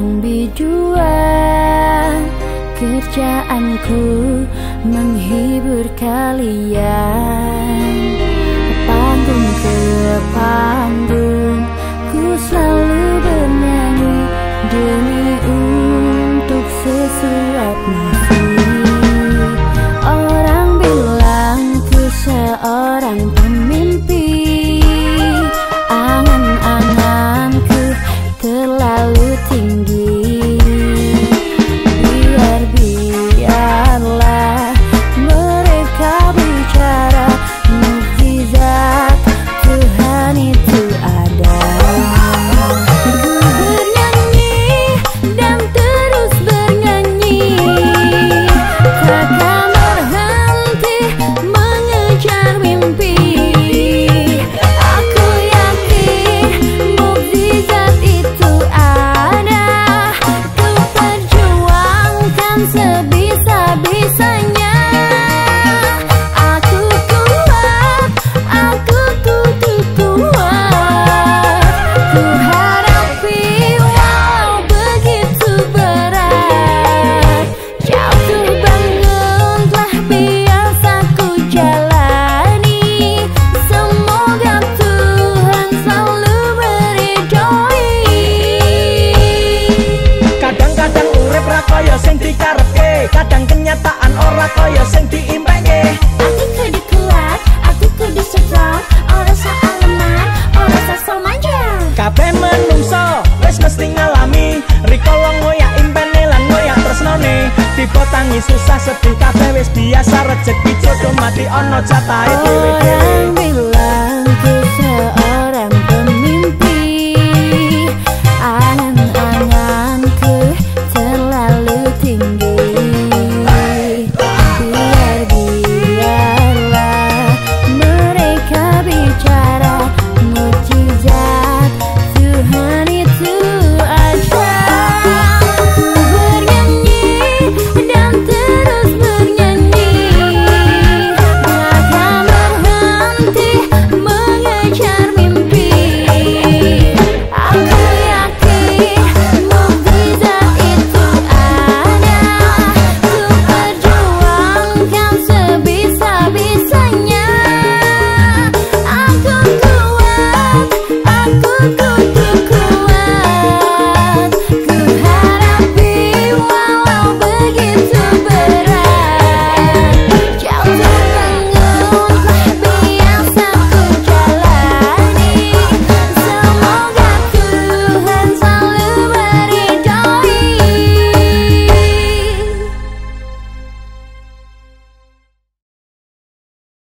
orang Kerjaanku menghibur kalian kaya sing ke kadang kenyataan ora kaya sing diimpenge aku kudu kuat aku kudu strong ora sah aleman ora sah so manja menungso wis mesti ngalami rikala ngoya impene lan ngoya tresnane tiba susah sedih kabeh wis biasa rejeki jodoh mati ana jatahe dhewe-dhewe